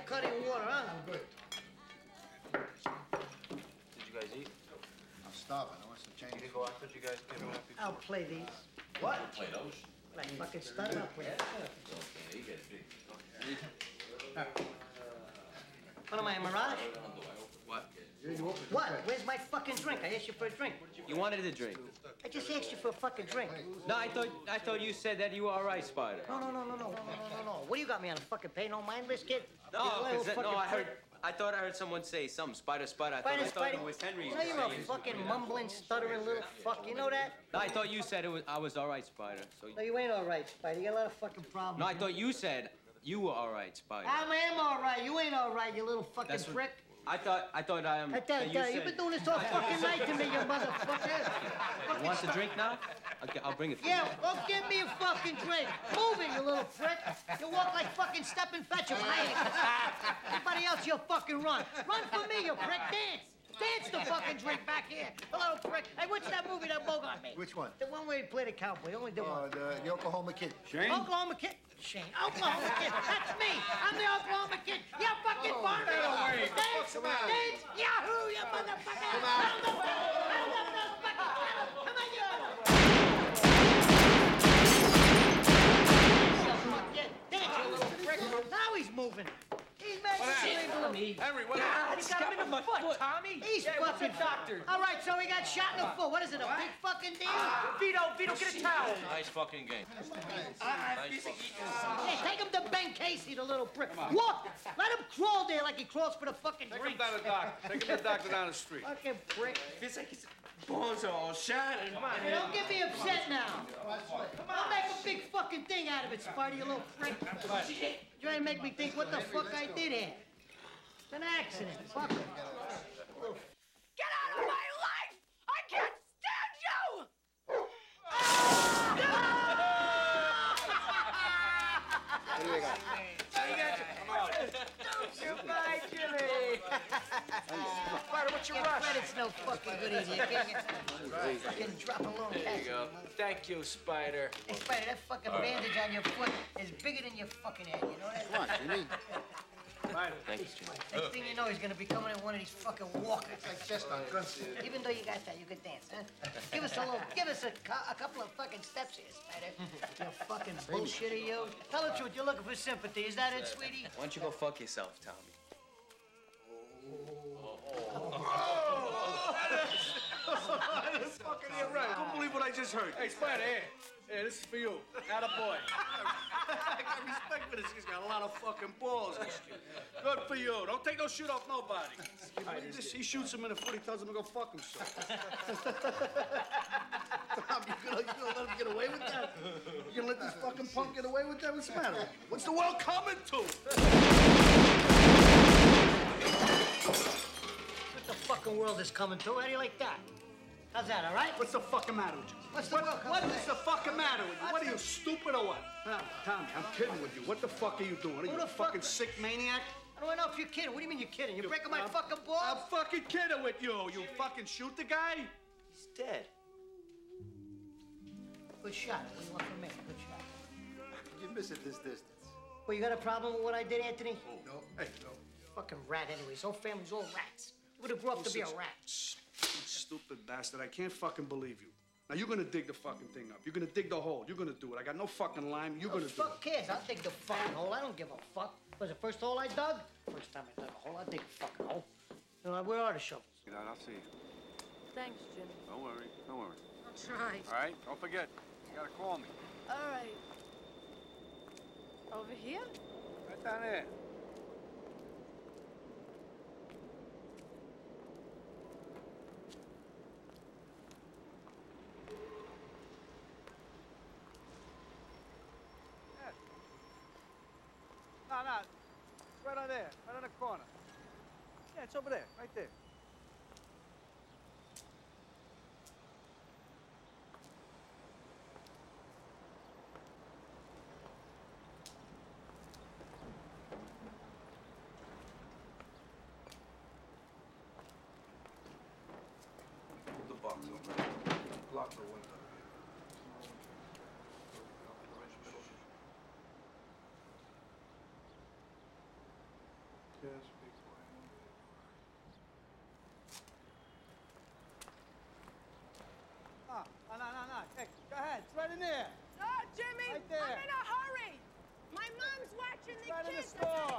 like cutting water, huh? I'm good. Did you guys eat? I'm starving. I want some change. You didn't go out? Did you guys get one? I'll play these. What? Play those. Like fucking stutter, I'll play. Okay, you get big. What am I, a mirage? What? Yeah, you open it. What? Where's my fucking drink? I asked you for a drink. You wanted a drink? I just asked you for a fucking drink. No, I thought I thought you said that you were all right, Spider. No, no, no, no, no, no, no, no, no. What do you got me on a fucking pay no mind list, kid? No, You little 'cause that- no, I heard. I thought I heard someone say something. Spider, spider. I Spider, thought, I thought spider. it was Henry. No, you're a fucking mumbling, stuttering little fuck. You know that? No, I thought you said it was. I was all right, Spider. So. No, you ain't all right, Spider. You got a lot of fucking problems. No, I thought you said you were all right, Spider. I am all right. You ain't all right, you little fucking That's what- prick. I thought. I thought um, I am. I tell you, uh, you've been doing this all fucking night to me, you motherfucker. You want the drink now? Okay, I'll bring it. For Yeah, You. well, give me a fucking drink. Move it, you little prick. You walk like fucking Stepin Fetchit. Everybody else, you'll fucking run. Run for me, you prick. Dance. Dance the fucking drink back here. You little prick. Hey, what's that movie that Bogart made? Which one? The one where he played a cowboy. Only did Oh, one. the, the Oklahoma Kid. Shane? Oklahoma Kid. Shane. Oklahoma Kid. That's me. I'm the Oklahoma Kid. You fucking oh, barn Dance. Dance. Yahoo, you motherfucker. Come on. Hold up those fucking cattle. Come on, you. Dance, you little prick. Now he's moving. He's making Henry, Henry, what God, happened? he got him in the foot, Tommy. He's fucking doctor. All right, so he got shot in the foot. What is it, a big fucking deal? Ah. Vito, Vito, get a towel. Nice fucking game. Hey, take him to Ben Casey, the little prick. Look, let him crawl there like he crawls for the fucking Take him drink. down to the doctor. Take him to the doctor down the street. Fucking prick. Feels like his bones are all shattered. Come on, Hey, don't get me upset now. I'll make a big fucking thing out of it, Sparty, you little prick. You're trying to make me think what the fuck I did here. It's an accident. Fuck it. Get out of my life! I can't stand you! What do you got? Goodbye, Jimmy. Spider, what's your Your rush? credit's no fucking good either. You can't get fucking drop a loan There you go. Thank you, Spider. Hey, Spider, that fucking bandage on your foot is bigger than your fucking head, you know that? Come on, Jimmy. Thank you, Jimmy. Next thing you know, he's gonna be coming in one of these fucking walkers. Like chest on guns. Even though you got that, you could dance, huh? Give us a little, give us a, cou- a couple of fucking steps here, Spider. You fucking bullshitter, you. Tell the truth, you're looking for sympathy. Is that it, sweetie? Why don't you go fuck yourself, Tommy? Oh. Fucking you're right. I couldn't believe what I just heard. Hey, Spider, here. Here, this is for you. Not a boy. I got respect for this. He's got a lot of fucking balls. Good for you. Don't take no shit off nobody. He, this, he shoots him in the foot. He tells him to go fuck himself. Tom, you gonna, you gonna let him get away with that? You gonna let this fucking punk get away with that? What's the matter? What's the world coming to? What the fucking world is coming to? How do you like that? How's that, all right? What's the fucking matter with you? What's the what, world coming what to? is the fucking matter with you? What are you, stupid or what? No, Tommy, I'm kidding with you. What the fuck are you doing? Are you the a fucking fuck- sick maniac? I don't know if you're kidding. What do you mean you're kidding? You're breaking my I'm- fucking I'm fucking kidding with you. You fucking shoot the guy? He's dead. Good shot. What do you want from me? Good shot. You miss it this distance. Well, you got a problem with what I did, Anthony? No. Hey, no. Fucking rat, anyways. Whole family's all rats. You would have grew up to be a Listen, rat. Stupid bastard. I can't fucking believe you. Now you're gonna dig the fucking thing up. You're gonna dig the hole. You're gonna do it. I got no fucking lime. You're gonna the do fuck cares? I'll dig the fucking hole. I don't give a fuck. Was the first hole I dug? First time I dug a hole, I'll dig a fucking hole. You know, where are the shovels? it. I'll see you. Thanks, Jimmy. Don't worry. Don't worry. I'll try. All right? Don't forget. You gotta call me. All right. Over here? Right down there. Right on there. Right on the corner. Yeah, it's over there. Right there. Put the box over. Lock the window. Ah, no, no, no. Hey, go ahead. It's right in there. No, Jimmy. Right there. I'm in a hurry. My mom's watching the right kids. In the store.